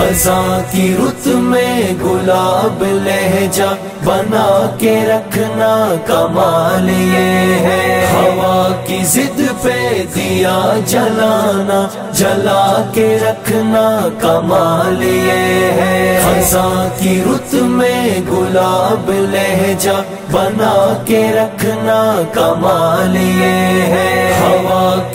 خزاں کی رت میں گلاب لہجہ بنا کے رکھنا کمال یہ ہے۔ ہوا کی ضد پہ دیا جلانا، جلا کے رکھنا کمال یہ ہے۔ خزاں کی رت میں گلاب لہجہ بنا کے رکھنا کمال یہ ہے۔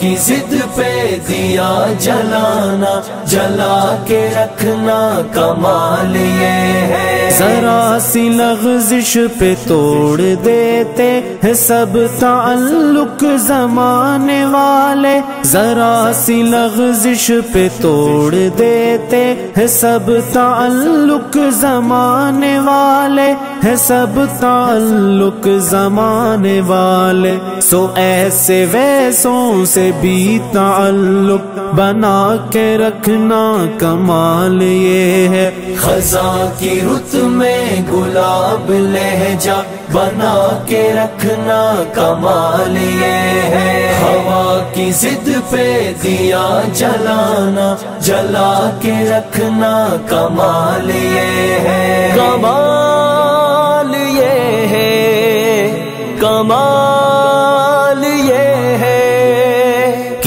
کی ضد پہ دیا جلانا، جلا کے رکھنا کمال یہ ہے۔ ذرا سی لغزش پہ توڑ دیتے ہیں سب تعلق زمانے والے۔ ذرا سی لغزش پہ توڑ دیتے ہیں سب تعلق زمانے والے۔ ہیں سب تعلق زمانے والے سو ایسے ویسوں سے بھی تعلق بنا کے رکھنا کمال یہ ہے۔ خزاں کی رت میں گلاب لہجہ بنا کے رکھنا کمال یہ ہے۔ ہوا کی ضد پہ دیا جلانا، جلا کے رکھنا کمال یہ ہے۔ کمال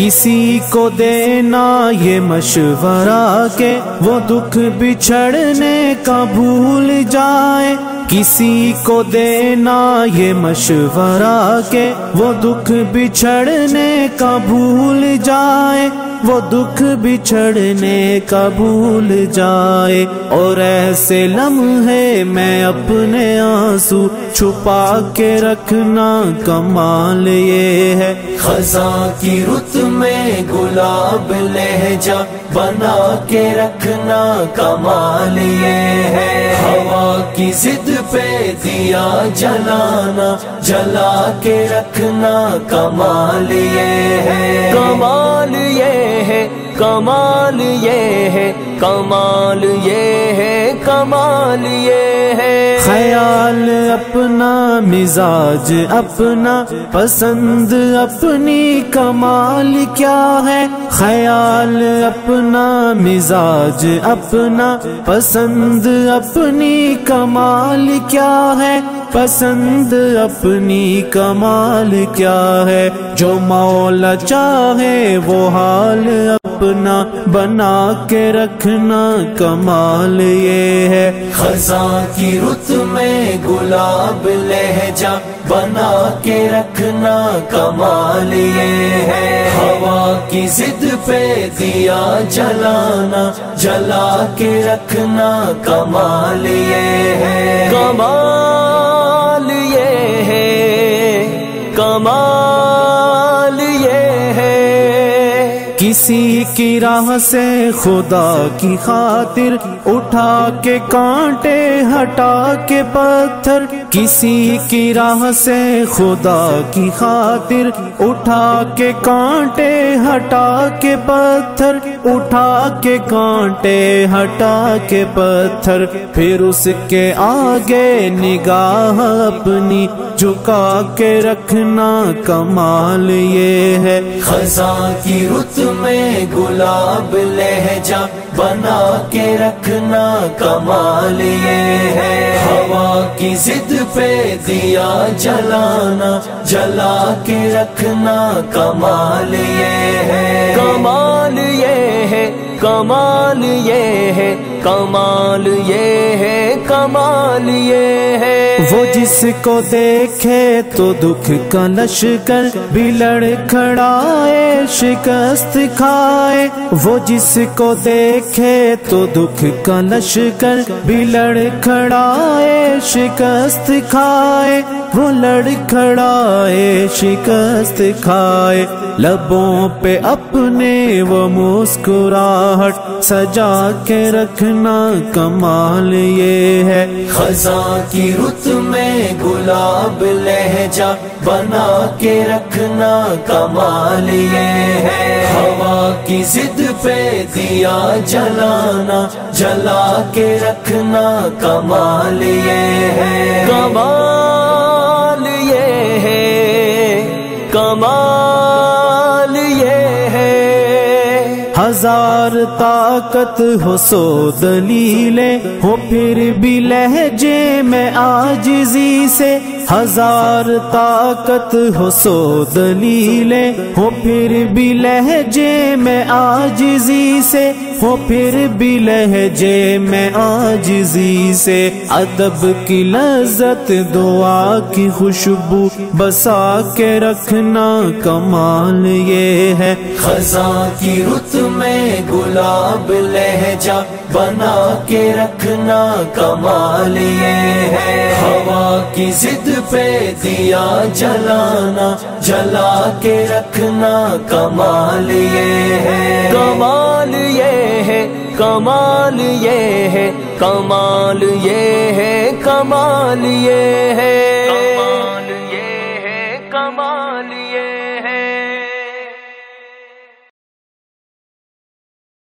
کسی کو دینا یہ مشورہ کہ وہ دکھ بچھڑنے کا بھول جائے۔ کسی کو دینا یہ مشورہ کہ وہ دکھ بچھڑنے کا بھول جائے۔ وہ دکھ بچھڑنے کا بھول جائے۔ اور ایسے لمحے میں اپنے آنسو چھپا کے رکھنا کمال یہ ہے۔ خزاں کی رت میں گلاب لہجہ بنا کے رکھنا کمال یہ ہے۔ ہوا کی ضد پہ دیا جلانا، جلا کے رکھنا کمال یہ ہے۔ کمال یہ ہے، کمال یہ ہے، کمال یہ ہے کمال یہ ہے۔ خیال اپنا، مزاج اپنا، پسند اپنی کمال کیا ہے؟ خیال اپنا، مزاج اپنا، پسند اپنی کمال کیا ہے؟ پسند اپنی کمال کیا ہے؟ جو مولا چاہے وہ حال اپنا بنا کے رکھنا کمال یہ ہے۔ خزاں کی رت میں گلاب لہجہ بنا کے رکھنا کمال یہ ہے۔ ہوا کی ضد پہ دیا جلانا جلا کے رکھنا کمال یہ ہے۔ کمال یہ ہے کمال کسی کی راہ سے خدا کی خاطر اٹھا کے کانٹے ہٹا کے پتھر، کسی کی راہ سے خدا کی خاطر اٹھا کے کانٹے ہٹا کے پتھر، اٹھا کے کانٹے ہٹا کے پتھر، پھر اس کے آگے نگاہ اپنی جھکا کے رکھنا کمال یہ ہے۔ خزاں کی رت میں گلاب لہجہ بنا کے رکھنا کمال یہ ہے۔ ہوا کی ضد پہ دیا جلانا، جلا کے رکھنا کمال یہ ہے۔ کمال یہ ہے، کمال یہ ہے۔ کمال یہ ہے، کمال یہ ہے۔ وہ جس کو دیکھے تو دکھ کا لشکر بھی لڑ کھڑائے شکست کھائے۔ وہ جس کو دیکھے تو دکھ کا لشکر بھی لڑ کھڑائے شکست کھائے۔ وہ لڑ کھڑائے شکست کھائے۔ لبوں پہ اپنے وہ مسکراہٹ، سجا کے رکھ رکھنا کمال یہ ہے۔ خزاں کی رت میں گلاب لہجہ بنا کے رکھنا کمال یہ ہے۔ ہوا کی ضد پہ دیا جلانا جلا کے رکھنا کمال یہ ہے۔ کمال یہ ہے۔ کمال ہزار طاقت ہو سو دلیلیں ہو پھر بھی لہجے میں آجزی سے ہزار طاقت ہو سو دلیلیں ہو پھر بھی لہجے میں آجزی سے، ہو پھر بھی لہجے میں آجزی سے۔ ادب کی لذت، دعا کی خوشبو، بسا کے رکھنا کمال یہ ہے۔ خزاں کی رت میں گلاب لہجہ، بنا کے رکھنا کمال یہ ہے۔ ہوا کی ضد پہ دیا جلانا، جلا کے رکھنا کمال یہ ہے۔ کمال یہ ہے، کمال یہ ہے، کمال یہ ہے، کمال یہ ہے۔